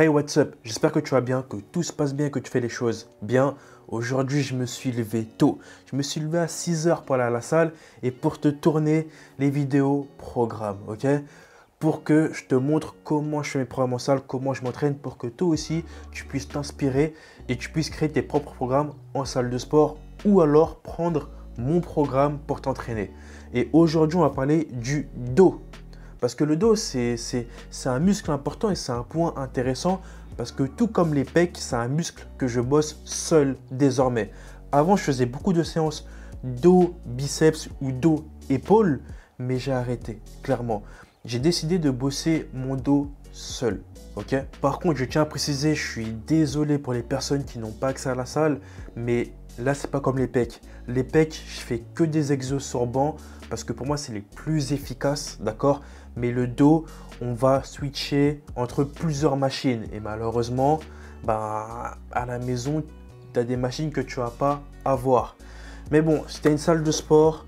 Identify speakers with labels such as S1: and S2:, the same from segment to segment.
S1: Hey, what's up? J'espère que tu vas bien, que tout se passe bien, que tu fais les choses bien. Aujourd'hui, je me suis levé tôt. Je me suis levé à 6 heures pour aller à la salle et pour te tourner les vidéos programmes, ok? Pour que je te montre comment je fais mes programmes en salle, comment je m'entraîne, pour que toi aussi, tu puisses t'inspirer et tu puisses créer tes propres programmes en salle de sport ou alors prendre mon programme pour t'entraîner. Et aujourd'hui, on va parler du dos. Parce que le dos, c'est un muscle important et c'est un point intéressant parce que tout comme les pecs, c'est un muscle que je bosse seul désormais. Avant, je faisais beaucoup de séances dos, biceps ou dos, épaules, mais j'ai arrêté, clairement. J'ai décidé de bosser mon dos seul. Par contre, je tiens à préciser, je suis désolé pour les personnes qui n'ont pas accès à la salle, mais là, c'est pas comme les pecs. Les pecs, je fais que des exos sur banc parce que pour moi, c'est les plus efficaces, d'accord? Mais le dos, on va switcher entre plusieurs machines. Et malheureusement, bah, à la maison, tu as des machines que tu vas pas avoir. Mais bon, si tu as une salle de sport,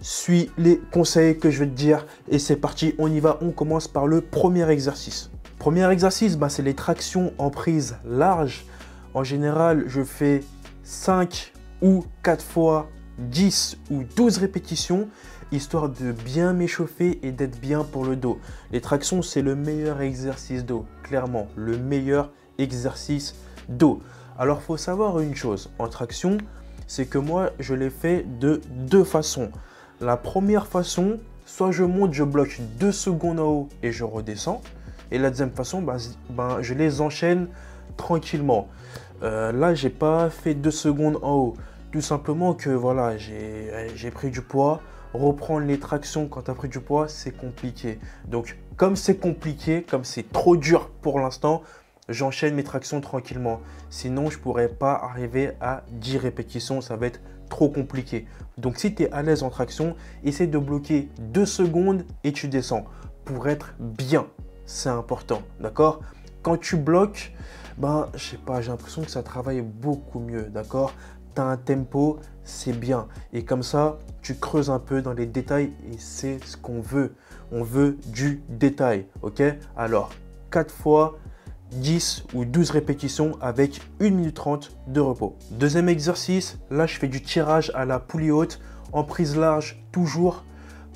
S1: suis les conseils que je vais te dire. Et c'est parti, on y va. On commence par le premier exercice. Premier exercice, bah, c'est les tractions en prise large. En général, je fais 5 ou 4 fois 10 ou 12 répétitions histoire de bien m'échauffer et d'être bien pour le dos. Les tractions, c'est le meilleur exercice dos, clairement, le meilleur exercice dos. Alors, faut savoir une chose, en traction, c'est que moi, je l'ai fait de deux façons. La première façon, soit je monte, je bloque deux secondes en haut et je redescends. Et la deuxième façon, ben, ben je les enchaîne tranquillement. Euh, là, j'ai pas fait deux secondes en haut. Tout simplement que voilà, j'ai pris du poids reprendre les tractions quand tu as pris du poids, c'est compliqué. Donc, comme c'est compliqué, comme c'est trop dur pour l'instant, j'enchaîne mes tractions tranquillement. Sinon, je ne pourrais pas arriver à 10 répétitions, ça va être trop compliqué. Donc, si tu es à l'aise en traction, essaie de bloquer 2 secondes et tu descends pour être bien. C'est important, d'accord? Quand tu bloques, ben, je sais pas, j'ai l'impression que ça travaille beaucoup mieux, d'accord? Un tempo, c'est bien. Et comme ça, tu creuses un peu dans les détails et c'est ce qu'on veut. On veut du détail, ok? Alors, 4 fois 10 ou 12 répétitions avec 1 minute 30 de repos. Deuxième exercice, là je fais du tirage à la poulie haute en prise large toujours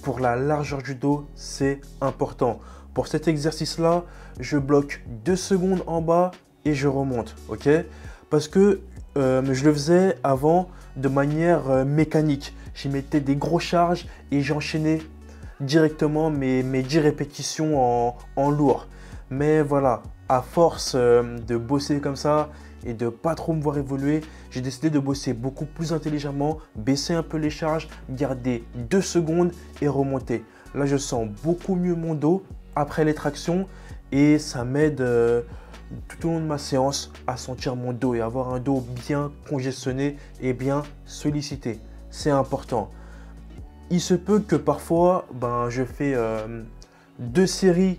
S1: pour la largeur du dos, c'est important. Pour cet exercice-là, je bloque 2 secondes en bas et je remonte, ok? Parce que euh, je le faisais avant de manière euh, mécanique j'y mettais des gros charges et j'enchaînais directement mes, mes 10 répétitions en, lourd. Mais voilà, à force euh, de bosser comme ça et de pas trop me voir évoluer, j'ai décidé de bosser beaucoup plus intelligemment, baisser un peu les charges, garder 2 secondes et remonter. Là, je sens beaucoup mieux mon dos après les tractions et ça m'aide tout au long de ma séance à sentir mon dos et avoir un dos bien congestionné et bien sollicité c'est important. Il se peut que parfois, ben, je fais euh, deux séries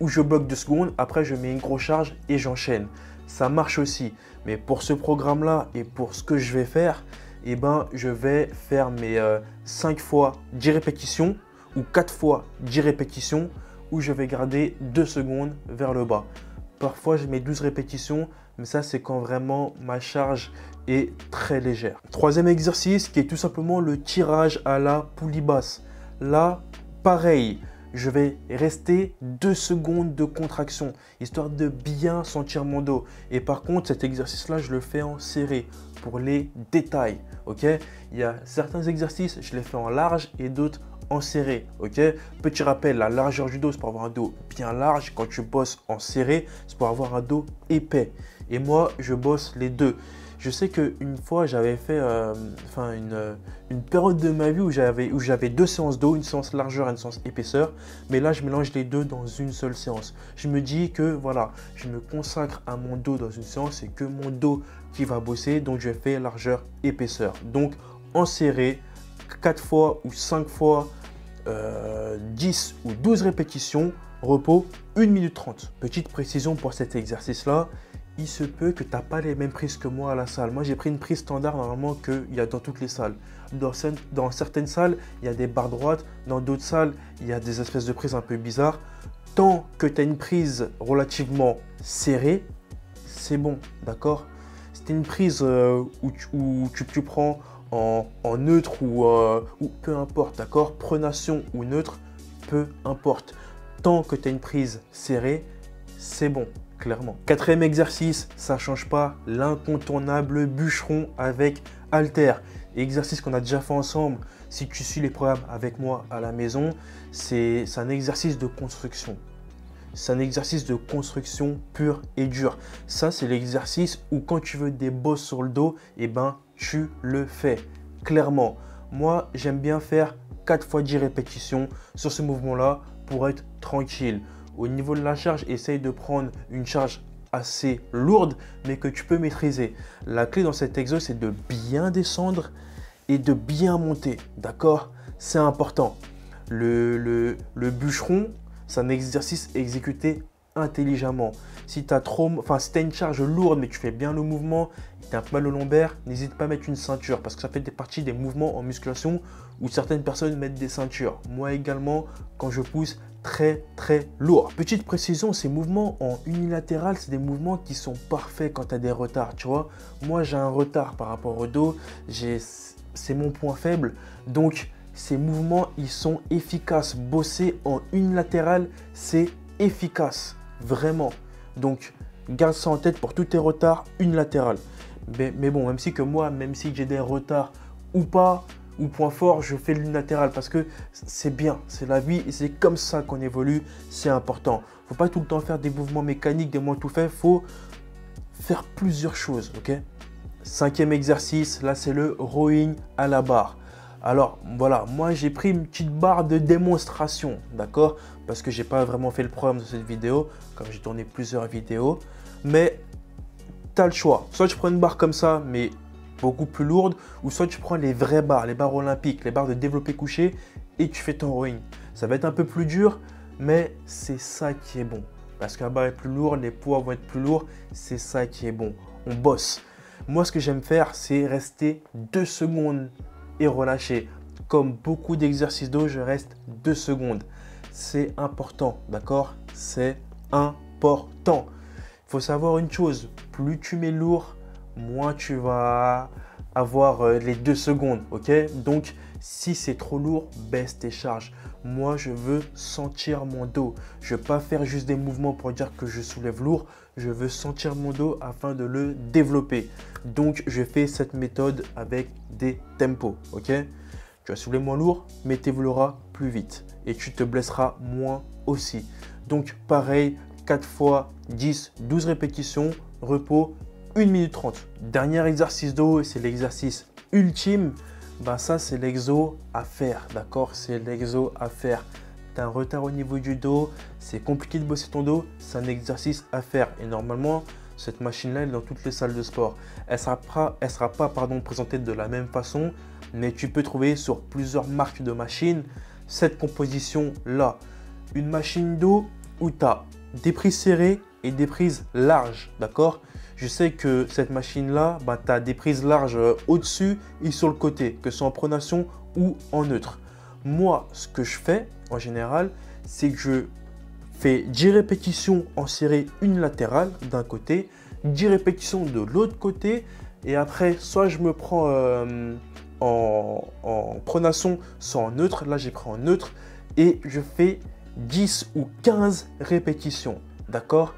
S1: où je bloque deux secondes, après je mets une grosse charge et j'enchaîne. Ça marche aussi. Mais pour ce programme-là et pour ce que je vais faire, eh ben, je vais faire mes 5 euh, fois 10 répétitions ou 4 fois 10 répétitions où je vais garder 2 secondes vers le bas. Parfois, je mets 12 répétitions, mais ça, c'est quand vraiment ma charge est très légère. Troisième exercice qui est tout simplement le tirage à la poulie basse. Là, pareil, je vais rester 2 secondes de contraction, histoire de bien sentir mon dos. Et par contre, cet exercice-là, je le fais en serré pour les détails. Ok? Il y a certains exercices, je les fais en large et d'autres en serré. Ok? Petit rappel, la largeur du dos, c'est pour avoir un dos bien large. Quand tu bosses en serré, c'est pour avoir un dos épais. Et moi, je bosse les deux. Je sais qu'une fois, j'avais fait euh, une, une, période de ma vie où j'avais, où j'avais deux séances d'eau, une séance largeur et une séance épaisseur. Mais là, je mélange les deux dans une seule séance. Je me dis que voilà, je me consacre à mon dos dans une séance et que mon dos qui va bosser. Donc, je fais largeur, épaisseur. Donc, en serré, 4 fois ou 5 fois 10 euh, ou 12 répétitions, repos 1 minute 30. Petite précision pour cet exercice-là, il se peut que tu n'as pas les mêmes prises que moi à la salle. Moi, j'ai pris une prise standard normalement qu'il y a dans toutes les salles. Dans, certaines salles, il y a des barres droites. Dans d'autres salles, il y a des espèces de prises un peu bizarres. Tant que tu as une prise relativement serrée, c'est bon, d'accord? Si tu une prise euh, où, tu, prends en, neutre ou, euh, ou, peu importe, d'accord? Prenation ou neutre, peu importe. Tant que tu as une prise serrée, c'est bon, clairement. Quatrième exercice, ça change pas, l'incontournable bûcheron avec halter. Exercice qu'on a déjà fait ensemble, si tu suis les programmes avec moi à la maison, c'est un exercice de construction. C'est un exercice de construction pur et dur. Ça, c'est l'exercice où quand tu veux des bosses sur le dos, et eh ben, tu le fais. Clairement, moi, j'aime bien faire 4 fois 10 répétitions sur ce mouvement-là pour être tranquille. Au niveau de la charge, essaye de prendre une charge assez lourde, mais que tu peux maîtriser. La clé dans cet exo, c'est de bien descendre et de bien monter. D'accord? C'est important. Le, bûcheron, c'est un exercice exécuté intelligemment. Si tu as trop, enfin si as une charge lourde mais tu fais bien le mouvement, tu as un mal au lombaire, n'hésite pas à mettre une ceinture parce que ça fait des parties des mouvements en musculation où certaines personnes mettent des ceintures. Moi également, quand je pousse, très très lourd. Petite précision, ces mouvements en unilatéral, c'est des mouvements qui sont parfaits quand tu as des retards, tu vois. Moi, j'ai un retard par rapport au dos, c'est mon point faible. Donc, ces mouvements, ils sont efficaces. Bosser en unilatéral, c'est efficace, vraiment. Donc, garde ça en tête pour tous tes retards unilatéral. Mais, bon, même si que moi, même si j'ai des retards ou pas, ou point fort, je fais l'unilatéral parce que c'est bien, c'est la vie et c'est comme ça qu'on évolue, c'est important. Faut pas tout le temps faire des mouvements mécaniques, des mots tout faits, faut faire plusieurs choses, ok? Cinquième exercice, là c'est le rowing à la barre. Alors voilà, moi j'ai pris une petite barre de démonstration, d'accord? Parce que j'ai pas vraiment fait le programme de cette vidéo, comme j'ai tourné plusieurs vidéos. Mais tu as le choix. Soit tu prends une barre comme ça, mais beaucoup plus lourde, ou soit tu prends les vraies barres, les barres olympiques, les barres de développé couché, et tu fais ton rowing. Ça va être un peu plus dur, mais c'est ça qui est bon. Parce que la barre est plus lourde, les poids vont être plus lourds, c'est ça qui est bon. On bosse. Moi, ce que j'aime faire, c'est rester deux secondes et relâcher. Comme beaucoup d'exercices d'eau, je reste deux secondes. C'est important, d'accord? C'est important. Faut savoir une chose, plus tu mets lourd, moins tu vas avoir euh, les deux secondes, ok? Donc, si c'est trop lourd, baisse tes charges. Moi, je veux sentir mon dos. Je ne veux pas faire juste des mouvements pour dire que je soulève lourd. Je veux sentir mon dos afin de le développer. Donc, je fais cette méthode avec des tempos, ok? Tu vas soulever moins lourd, mais tu évolueras plus vite. Et tu te blesseras moins aussi. Donc, pareil, 4 fois 10, 12 répétitions, repos, 1 minute 30. Dernier exercice d'eau, c'est l'exercice ultime. Ben ça, c'est l'exo à faire, d'accord? C'est l'exo à faire. Tu as un retard au niveau du dos, c'est compliqué de bosser ton dos, c'est un exercice à faire. Et normalement, cette machine-là, elle est dans toutes les salles de sport. Elle ne sera pas, elle sera pas pardon, présentée de la même façon, mais tu peux trouver sur plusieurs marques de machines cette composition-là. Une machine d'eau où tu as des prises serrées et des prises larges, d'accord? Je sais que cette machine-là, bah, tu as des prises larges euh, au-dessus et sur le côté, que ce soit en pronation ou en neutre. Moi, ce que je fais en général, c'est que je fais 10 répétitions en série unilatérale d'un côté, 10 répétitions de l'autre côté, et après, soit je me prends euh, en, en, pronation, soit en neutre. Là, j'ai pris en neutre, et je fais 10 ou 15 répétitions. D'accord?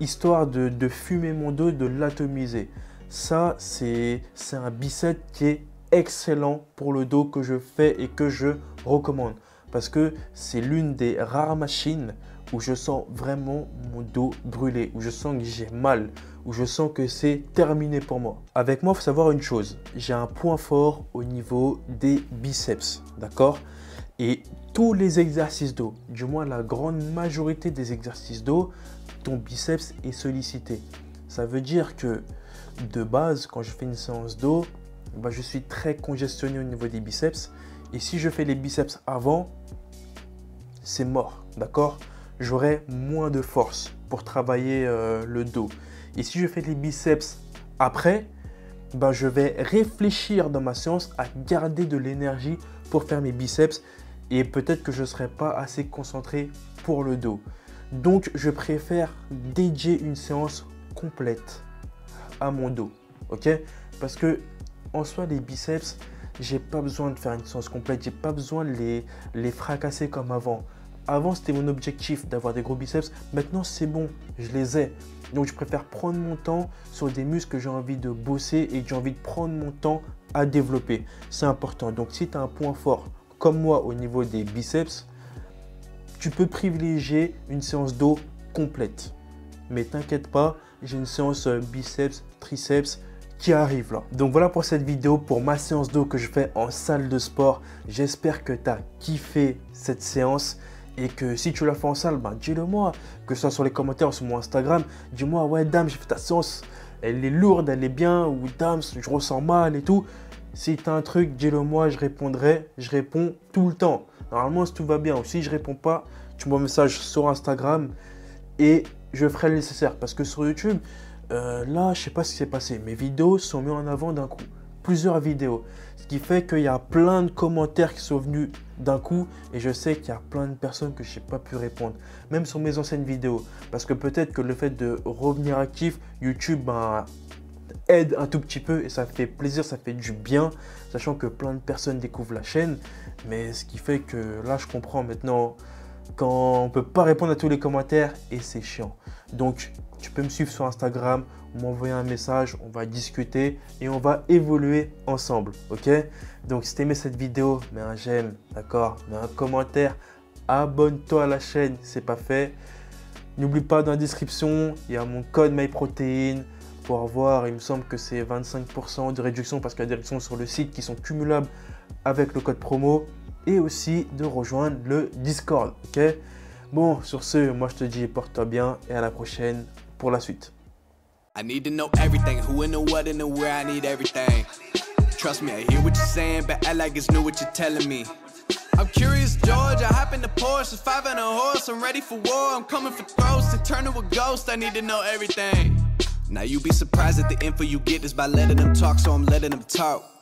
S1: Histoire de, fumer mon dos, de l'atomiser. Ça, c'est un bicep qui est excellent pour le dos que je fais et que je recommande. Parce que c'est l'une des rares machines où je sens vraiment mon dos brûler, où je sens que j'ai mal, où je sens que c'est terminé pour moi. Avec moi, il faut savoir une chose, j'ai un point fort au niveau des biceps, d'accord? Et tous les exercices d'eau, du moins la grande majorité des exercices d'eau, ton biceps est sollicité. Ça veut dire que de base, quand je fais une séance d'eau, bah, je suis très congestionné au niveau des biceps. Et si je fais les biceps avant, c'est mort, d'accord? J'aurai moins de force pour travailler euh, le dos. Et si je fais les biceps après, bah, je vais réfléchir dans ma séance à garder de l'énergie pour faire mes biceps. Et peut-être que je ne serai pas assez concentré pour le dos. Donc, je préfère dédier une séance complète à mon dos. Ok? Parce que en soi, les biceps, j'ai pas besoin de faire une séance complète. J'ai pas besoin de les, les fracasser comme avant. Avant, c'était mon objectif d'avoir des gros biceps. Maintenant, c'est bon, je les ai. Donc, je préfère prendre mon temps sur des muscles que j'ai envie de bosser et que j'ai envie de prendre mon temps à développer. C'est important. Donc, si tu as un point fort comme moi au niveau des biceps, tu peux privilégier une séance d'eau complète. Mais t'inquiète pas, j'ai une séance euh, biceps, triceps qui arrive là. Donc voilà pour cette vidéo, pour ma séance d'eau que je fais en salle de sport. J'espère que tu as kiffé cette séance et que si tu l'as fait en salle, ben dis-le moi. Que ce soit sur les commentaires ou sur mon Instagram, dis-moi, ouais, dame, j'ai fait ta séance, elle est lourde, elle est bien, ou dame, je ressens mal et tout. Si tu as un truc, dis-le moi, je répondrai. Je réponds tout le temps. Normalement, si tout va bien, ou si je réponds pas, tu m'envoies un message sur Instagram et je ferai le nécessaire. Parce que sur YouTube, euh, là, je sais pas ce qui s'est passé. Mes vidéos sont mises en avant d'un coup. Plusieurs vidéos. Ce qui fait qu'il y a plein de commentaires qui sont venus d'un coup. Et je sais qu'il y a plein de personnes que je n'ai pas pu répondre. Même sur mes anciennes vidéos. Parce que peut-être que le fait de revenir actif, YouTube ben, aide un tout petit peu. Et ça fait plaisir, ça fait du bien. Sachant que plein de personnes découvrent la chaîne. Mais ce qui fait que là, je comprends maintenant quand on peut pas répondre à tous les commentaires et c'est chiant. Donc, tu peux me suivre sur Instagram, m'envoyer un message, on va discuter et on va évoluer ensemble, ok? Donc, si aimé cette vidéo, mets un j'aime, d'accord? Mets un commentaire, abonne-toi à la chaîne, c'est pas fait. N'oublie pas dans la description, il y a mon code MyProtein pour avoir, il me semble que c'est 25% de réduction parce qu'il y a des réductions sur le site qui sont cumulables avec le code promo et aussi de rejoindre le Discord. Ok? Bon, sur ce, moi je te dis porte-toi bien et à la prochaine pour la suite. I need to know everything, who and the what and the where I need everything. Trust me, I hear what you're saying, but I like it's new what you're telling me. I'm curious, George. I hop in the Porsche, five and a horse. I'm ready for war. I'm coming for throats to turn to a ghost. I need to know everything. Now you be surprised at the info you get is by letting them talk, so I'm letting them talk.